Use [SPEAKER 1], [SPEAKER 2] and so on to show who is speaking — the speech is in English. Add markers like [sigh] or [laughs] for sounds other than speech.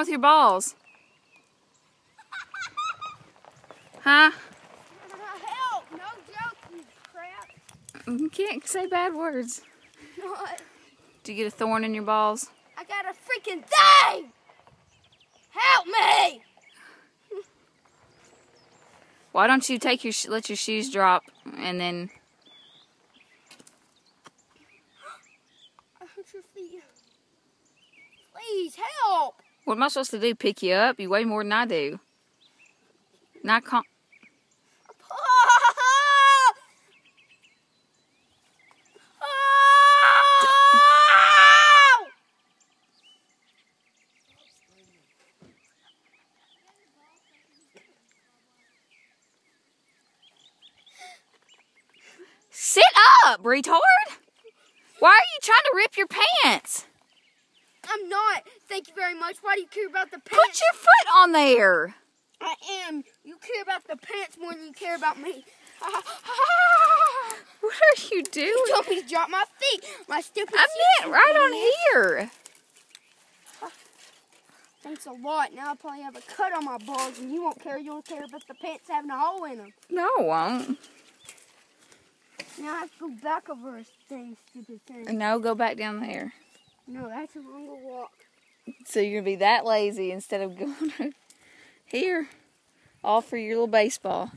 [SPEAKER 1] with your balls? Huh?
[SPEAKER 2] Help! No joke, you crap.
[SPEAKER 1] You can't say bad words.
[SPEAKER 2] Not.
[SPEAKER 1] Do you get a thorn in your balls?
[SPEAKER 2] I got a freaking thing! Help me!
[SPEAKER 1] Why don't you take your sh- let your shoes drop and then [gasps]
[SPEAKER 2] I hurt your feet. Please help!
[SPEAKER 1] What am I supposed to do? Pick you up? You weigh more than I do. Not
[SPEAKER 2] Oh!
[SPEAKER 1] Sit up, retard! Why are you trying to rip your pants?
[SPEAKER 2] I'm not. Thank you very much. Why do you care about the pants?
[SPEAKER 1] Put your foot on there.
[SPEAKER 2] I am. You care about the pants more than you care about me. [laughs]
[SPEAKER 1] What are you doing?
[SPEAKER 2] You told me to drop my feet. My stupid
[SPEAKER 1] I
[SPEAKER 2] feet.
[SPEAKER 1] meant right on here.
[SPEAKER 2] Thanks a lot. Now I probably have a cut on my balls, and you won't care. You'll care about the pants having a hole in them.
[SPEAKER 1] No, I won't.
[SPEAKER 2] Now I have to go back over a thing, stupid thing.
[SPEAKER 1] No, go back down there.
[SPEAKER 2] No, that's a longer walk.
[SPEAKER 1] So you're gonna be that lazy instead of [laughs] going here, all for your little baseball.